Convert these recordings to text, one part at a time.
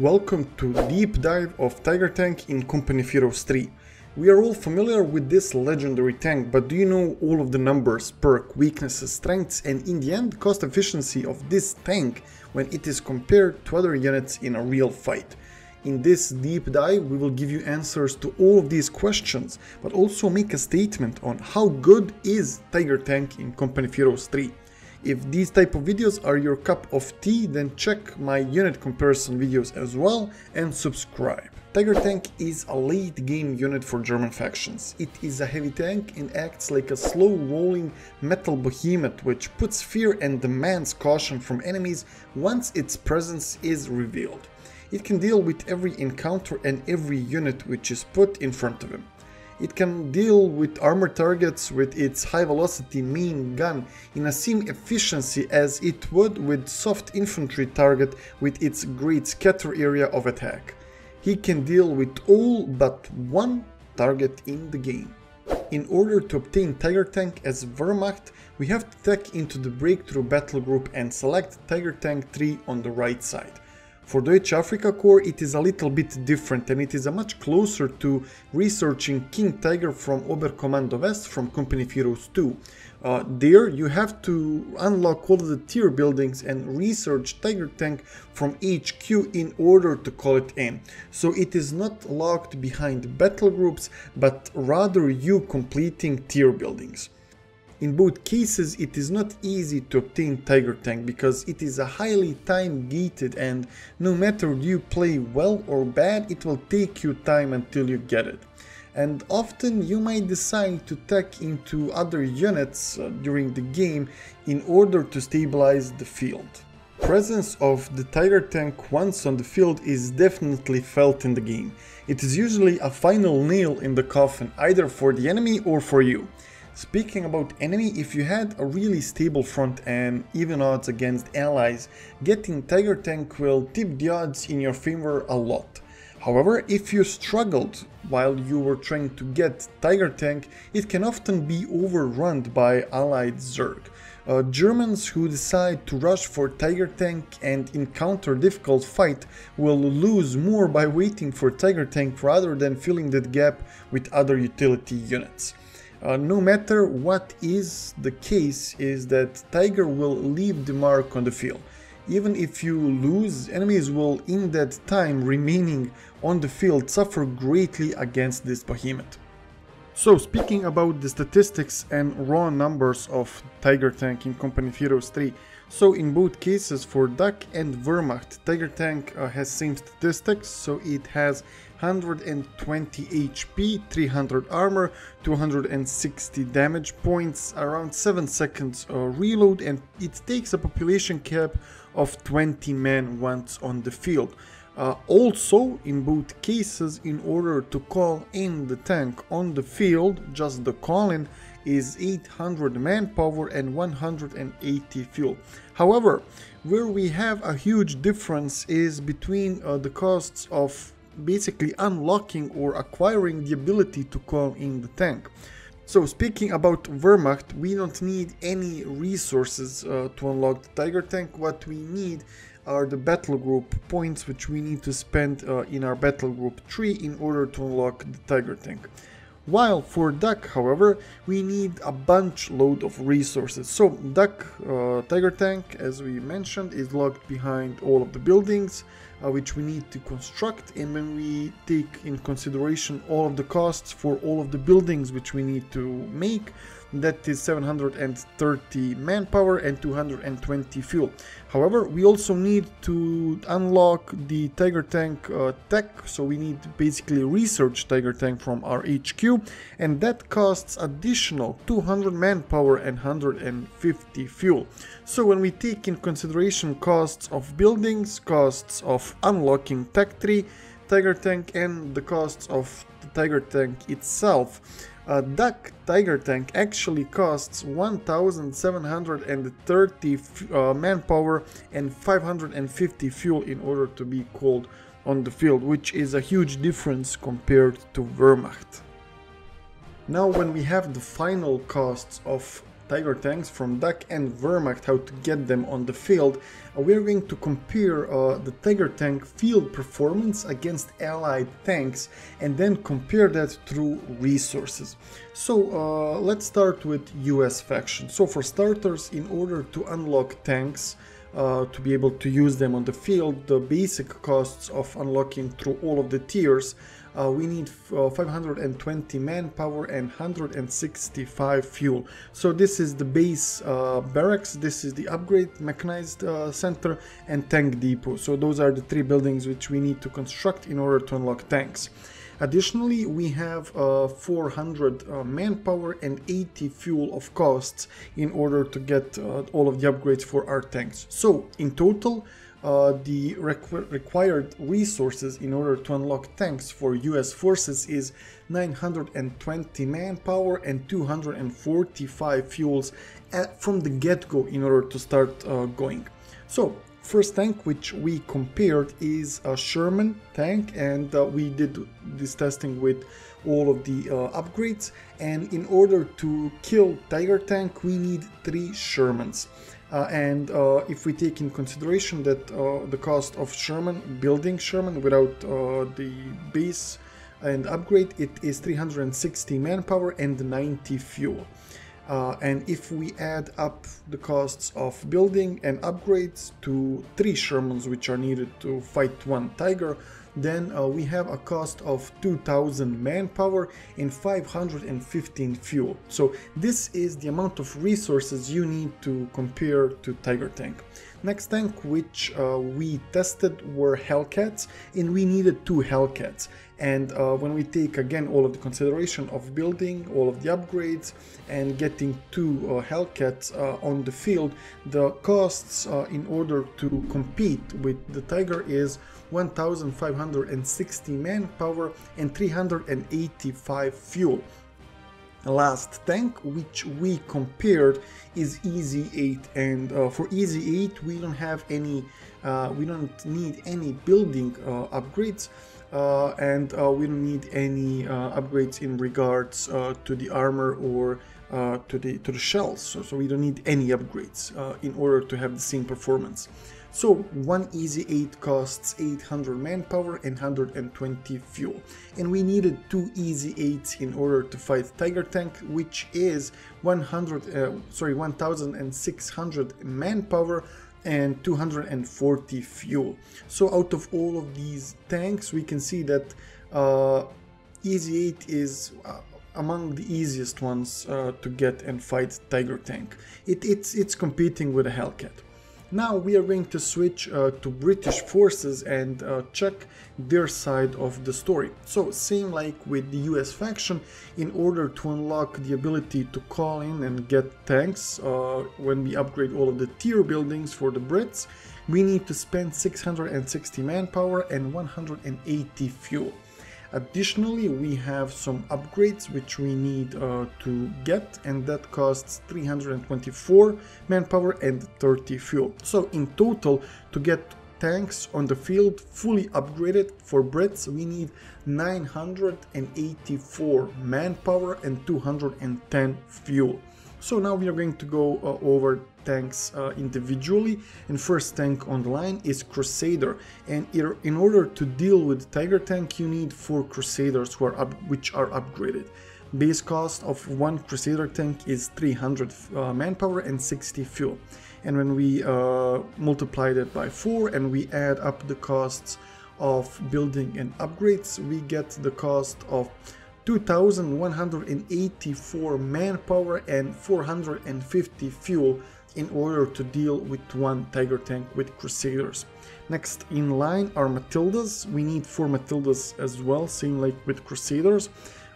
Welcome to deep dive of Tiger Tank in Company of Heroes 3. We are all familiar with this legendary tank, but do you know all of the numbers, perk, weaknesses, strengths and in the end cost efficiency of this tank when it is compared to other units in a real fight? In this deep dive we will give you answers to all of these questions, but also make a statement on how good is Tiger Tank in Company of Heroes 3. If these type of videos are your cup of tea, then check my unit comparison videos as well and subscribe. Tiger Tank is a late game unit for German factions. It is a heavy tank and acts like a slow rolling metal behemoth which puts fear and demands caution from enemies once its presence is revealed. It can deal with every encounter and every unit which is put in front of him. It can deal with armor targets with its high velocity main gun in the same efficiency as it would with soft infantry target with its great scatter area of attack. He can deal with all but one target in the game. In order to obtain Tiger Tank as Wehrmacht, we have to tech into the Breakthrough Battle Group and select Tiger Tank 3 on the right side. For Deutsche Afrika Corps it is a little bit different and it is a much closer to researching King Tiger from Oberkommando West from Company Heroes 2. Uh, there you have to unlock all the tier buildings and research Tiger Tank from HQ in order to call it in. So it is not locked behind battle groups but rather you completing tier buildings. In both cases it is not easy to obtain Tiger Tank because it is a highly time gated and no matter you play well or bad it will take you time until you get it. And often you might decide to tech into other units uh, during the game in order to stabilize the field. Presence of the Tiger Tank once on the field is definitely felt in the game. It is usually a final nail in the coffin either for the enemy or for you. Speaking about enemy, if you had a really stable front and even odds against allies, getting Tiger Tank will tip the odds in your favor a lot. However, if you struggled while you were trying to get Tiger Tank, it can often be overrun by allied Zerg. Uh, Germans who decide to rush for Tiger Tank and encounter difficult fight will lose more by waiting for Tiger Tank rather than filling that gap with other utility units. Uh, no matter what is the case is that Tiger will leave the mark on the field. Even if you lose, enemies will in that time remaining on the field suffer greatly against this behemoth. So speaking about the statistics and raw numbers of Tiger Tank in Company Heroes 3, so in both cases for DAK and Wehrmacht, Tiger Tank uh, has same statistics, so it has 120 HP, 300 armor, 260 damage points, around 7 seconds uh, reload and it takes a population cap of 20 men once on the field. Uh, also, in both cases, in order to call in the tank on the field, just the call-in is 800 manpower and 180 fuel. However, where we have a huge difference is between uh, the costs of basically unlocking or acquiring the ability to call in the tank. So speaking about Wehrmacht, we don't need any resources uh, to unlock the Tiger tank. What we need are the battle group points which we need to spend uh, in our battle group tree in order to unlock the Tiger tank. While for DAK, however, we need a bunch load of resources. So DAK uh, Tiger Tank, as we mentioned, is locked behind all of the buildings, uh, which we need to construct. And when we take in consideration all of the costs for all of the buildings which we need to make, that is 730 manpower and 220 fuel. However, we also need to unlock the Tiger Tank uh, tech, so we need basically research Tiger Tank from our HQ, and that costs additional 200 manpower and 150 fuel. So when we take in consideration costs of buildings, costs of unlocking tech tree, Tiger Tank and the costs of Tiger Tank itself, a DAK Tiger tank actually costs 1730 uh, manpower and 550 fuel in order to be called on the field, which is a huge difference compared to Wehrmacht. Now when we have the final costs of Tiger tanks from DAK and Wehrmacht how to get them on the field, uh, we are going to compare uh, the Tiger tank field performance against allied tanks and then compare that through resources. So uh, let's start with US faction. So for starters, in order to unlock tanks, uh, to be able to use them on the field, the basic costs of unlocking through all of the tiers uh, we need uh, 520 manpower and 165 fuel. So this is the base uh, barracks, this is the upgrade mechanized uh, center and tank depot. So those are the three buildings which we need to construct in order to unlock tanks. Additionally, we have uh, 400 uh, manpower and 80 fuel of costs in order to get uh, all of the upgrades for our tanks. So in total, uh, the requ required resources in order to unlock tanks for US forces is 920 manpower and 245 fuels at, from the get-go in order to start uh, going. So first tank which we compared is a Sherman tank and uh, we did this testing with all of the uh, upgrades and in order to kill Tiger tank we need three Shermans uh, and uh, if we take in consideration that uh, the cost of Sherman, building Sherman without the base and upgrade, it is 360 manpower and 90 fuel. Uh, and if we add up the costs of building and upgrades to three Shermans which are needed to fight one Tiger, then uh, we have a cost of 2000 manpower and 515 fuel. So this is the amount of resources you need to compare to Tiger Tank. Next tank which uh, we tested were Hellcats and we needed two Hellcats and uh, when we take again all of the consideration of building all of the upgrades and getting two uh, Hellcats uh, on the field the costs uh, in order to compete with the Tiger is 1560 manpower and 385 fuel. Last tank which we compared is easy 8 and uh, for easy 8 we don't have any uh, we don't need any building uh, upgrades uh, and uh, we don't need any uh, upgrades in regards to the armor or to the to the shells. So, so we don't need any upgrades in order to have the same performance so one easy 8 costs 800 manpower and 120 fuel. And we needed two easy 8s in order to fight Tiger Tank, which is 100, uh, sorry, 1600 manpower and 240 fuel. So out of all of these tanks, we can see that uh, Easy 8 is uh, among the easiest ones uh, to get and fight Tiger Tank. It, it's, it's competing with a Hellcat. Now we are going to switch uh, to British forces and uh, check their side of the story. So same like with the US faction, in order to unlock the ability to call in and get tanks uh, when we upgrade all of the tier buildings for the Brits, we need to spend 660 manpower and 180 fuel. Additionally, we have some upgrades which we need uh, to get and that costs 324 manpower and 30 fuel. So in total, to get tanks on the field fully upgraded for Brits, we need 984 manpower and 210 fuel. So now we are going to go uh, over tanks uh, individually and first tank on the line is Crusader and in order to deal with Tiger tank you need four Crusaders who are up, which are upgraded. Base cost of one Crusader tank is 300 uh, manpower and 60 fuel and when we uh, multiply that by 4 and we add up the costs of building and upgrades we get the cost of 2184 manpower and 450 fuel in order to deal with one Tiger tank with Crusaders. Next in line are Matildas. We need 4 Matildas as well, same like with Crusaders.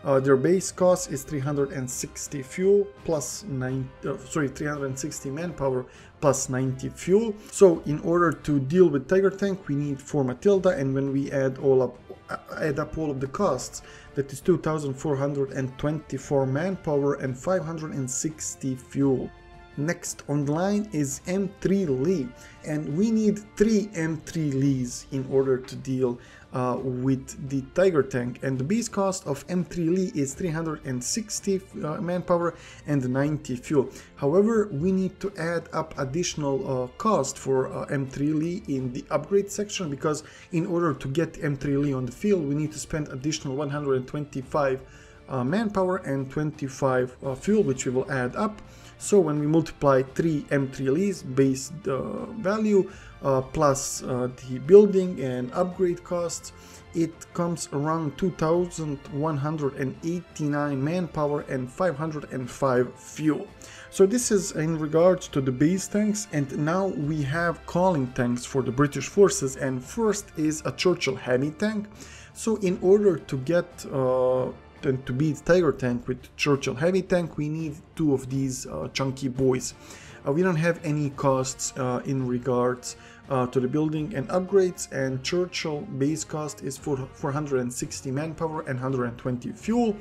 Uh, their base cost is 360 fuel plus 9, uh, sorry, 360 manpower plus 90 fuel. So in order to deal with Tiger tank, we need 4 Matilda, and when we add all up, uh, add up all of the costs, that is 2,424 manpower and 560 fuel. Next on line is M3 Lee and we need three M3 Lees in order to deal uh, with the Tiger tank and the base cost of M3 Lee is 360 uh, manpower and 90 fuel. However, we need to add up additional uh, cost for uh, M3 Lee in the upgrade section because in order to get M3 Lee on the field we need to spend additional 125 uh, manpower and 25 uh, fuel which we will add up. So when we multiply 3 M3 Lees base value plus uh, the building and upgrade costs, it comes around 2189 manpower and 505 fuel. So this is in regards to the base tanks and now we have calling tanks for the British forces and first is a Churchill heavy tank. So in order to get uh, and to beat Tiger Tank with Churchill Heavy Tank, we need two of these uh, chunky boys. Uh, we don't have any costs uh, in regards uh, to the building and upgrades, and Churchill base cost is for 460 manpower and 120 fuel.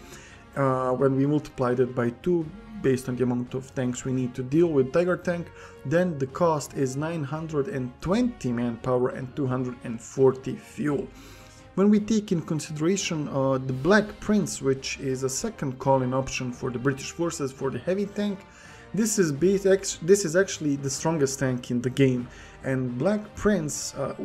Uh, when we multiplied it by 2 based on the amount of tanks we need to deal with Tiger Tank, then the cost is 920 manpower and 240 fuel. When we take in consideration uh, the Black Prince, which is a second calling option for the British forces for the heavy tank, this is this is actually the strongest tank in the game, and Black Prince uh,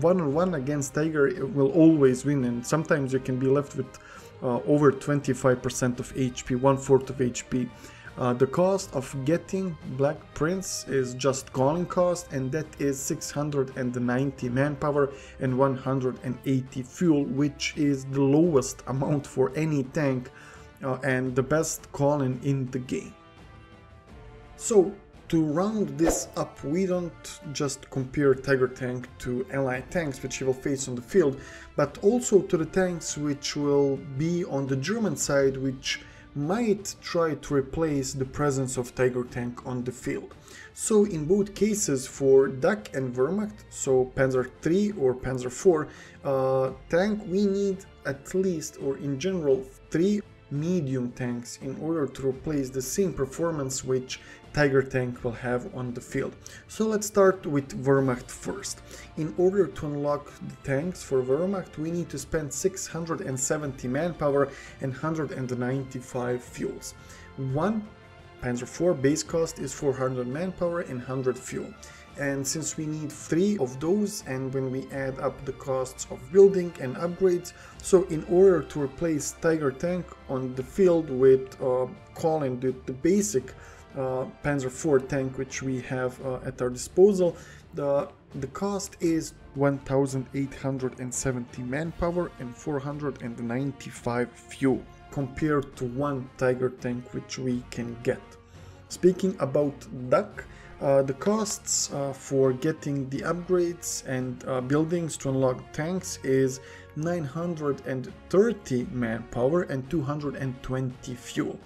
one on one against Tiger will always win, and sometimes you can be left with uh, over 25% of HP, one fourth of HP. Uh, the cost of getting Black Prince is just calling cost and that is 690 manpower and 180 fuel which is the lowest amount for any tank uh, and the best calling in the game. So to round this up, we don't just compare Tiger Tank to allied tanks which he will face on the field, but also to the tanks which will be on the German side which might try to replace the presence of Tiger tank on the field. So in both cases for DAK and Wehrmacht, so Panzer III or Panzer IV uh, tank, we need at least or in general three medium tanks in order to replace the same performance which Tiger tank will have on the field. So let's start with Wehrmacht first. In order to unlock the tanks for Wehrmacht, we need to spend 670 manpower and 195 fuels. One Panzer IV base cost is 400 manpower and 100 fuel. And since we need three of those, and when we add up the costs of building and upgrades, so in order to replace Tiger tank on the field with uh, calling the, the basic Panzer IV tank which we have uh, at our disposal. The, the cost is 1870 manpower and 495 fuel compared to one Tiger tank which we can get. Speaking about DAK, uh, the costs uh, for getting the upgrades and uh, buildings to unlock tanks is 930 manpower and 220 fuel.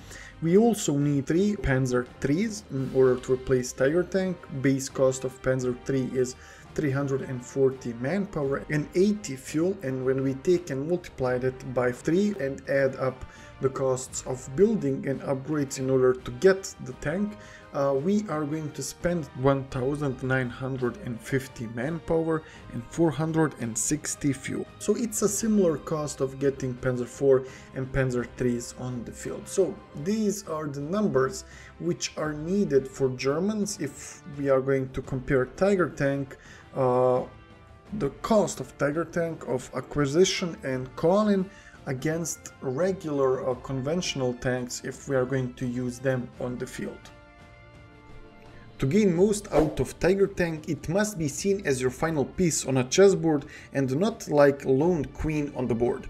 We also need 3 Panzer IIIs in order to replace Tiger tank. Base cost of Panzer III is 340 manpower and 80 fuel and when we take and multiply that by 3 and add up the costs of building and upgrades in order to get the tank, uh, we are going to spend 1950 manpower and 460 fuel. So it's a similar cost of getting Panzer IV and Panzer IIIs on the field. So these are the numbers which are needed for Germans if we are going to compare Tiger tank uh, the cost of Tiger tank of acquisition and calling against regular uh, conventional tanks if we are going to use them on the field. To gain most out of Tiger Tank, it must be seen as your final piece on a chessboard and not like lone queen on the board.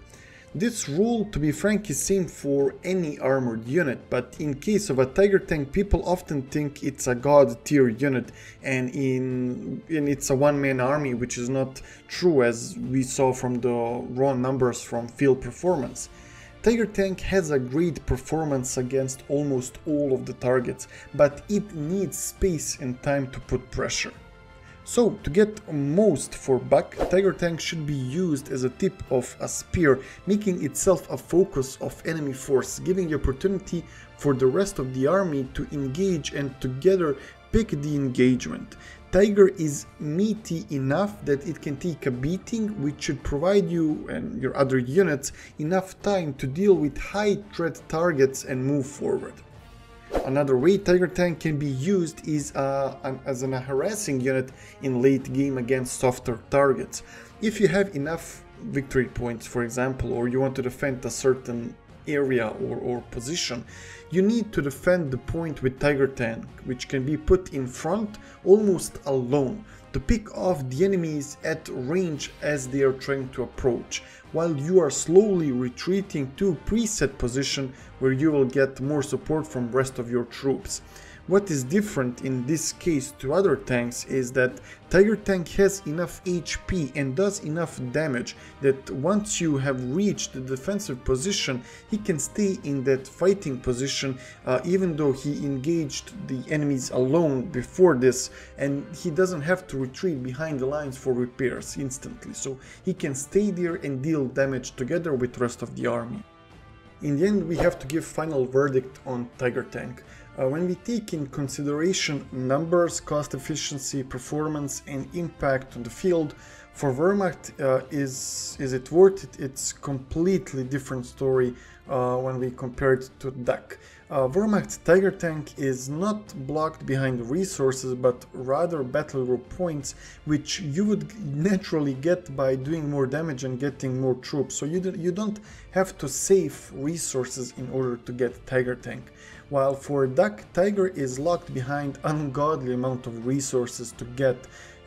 This rule, to be frank, is same for any armored unit, but in case of a Tiger Tank, people often think it's a god tier unit and in, and it's a one-man army, which is not true as we saw from the raw numbers from field performance. Tiger Tank has a great performance against almost all of the targets, but it needs space and time to put pressure. So, to get most for buck, Tiger Tank should be used as a tip of a spear, making itself a focus of enemy force, giving the opportunity for the rest of the army to engage and together pick the engagement. Tiger is meaty enough that it can take a beating, which should provide you and your other units enough time to deal with high threat targets and move forward. Another way Tiger Tank can be used is uh, an, as an, harassing unit in late game against softer targets. If you have enough victory points, for example, or you want to defend a certain area or, or position, you need to defend the point with Tiger Tank, which can be put in front almost alone to pick off the enemies at range as they are trying to approach, while you are slowly retreating to preset position where you will get more support from rest of your troops. What is different in this case to other tanks is that Tiger Tank has enough HP and does enough damage that once you have reached the defensive position, he can stay in that fighting position uh, even though he engaged the enemies alone before this and he doesn't have to retreat behind the lines for repairs instantly. So he can stay there and deal damage together with rest of the army. In the end, we have to give final verdict on Tiger Tank. Uh, when we take in consideration numbers, cost efficiency, performance and impact on the field, for Wehrmacht, uh, is, is it worth it? It's completely different story uh, when we compare it to DAK. Uh, Tiger Tank is not blocked behind resources but rather battle group points which you would naturally get by doing more damage and getting more troops so you, do, you don't have to save resources in order to get Tiger Tank while for DAK, Tiger is locked behind ungodly amount of resources to get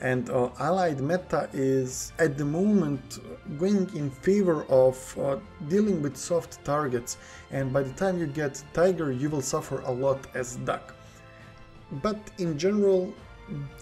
and uh, allied meta is at the moment going in favor of uh, dealing with soft targets and by the time you get tiger you will suffer a lot as DAK. But in general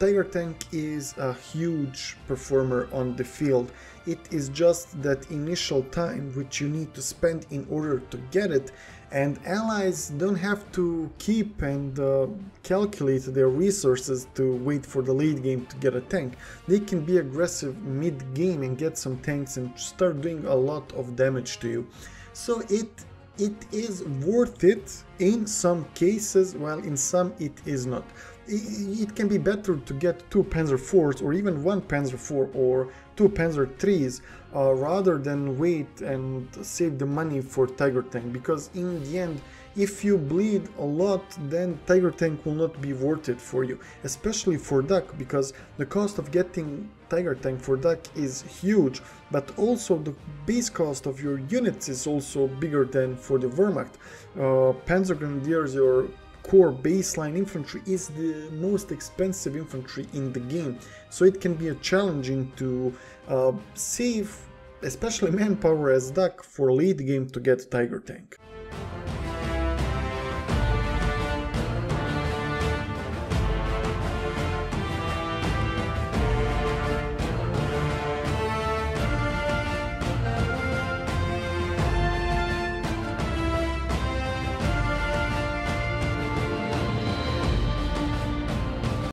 tiger tank is a huge performer on the field. It is just that initial time which you need to spend in order to get it and allies don't have to keep and uh, calculate their resources to wait for the late game to get a tank. They can be aggressive mid game and get some tanks and start doing a lot of damage to you. So it it is worth it in some cases while in some it is not. It can be better to get two Panzer IVs or even one Panzer IV or two Panzer IIIs uh, rather than wait and save the money for Tiger Tank because in the end if you bleed a lot then Tiger Tank will not be worth it for you especially for DAK because the cost of getting Tiger Tank for DAK is huge but also the base cost of your units is also bigger than for the Wehrmacht. Uh, Panzer Grenadiers your core baseline infantry is the most expensive infantry in the game so it can be challenging to uh, save especially manpower as DAK for late game to get Tiger Tank.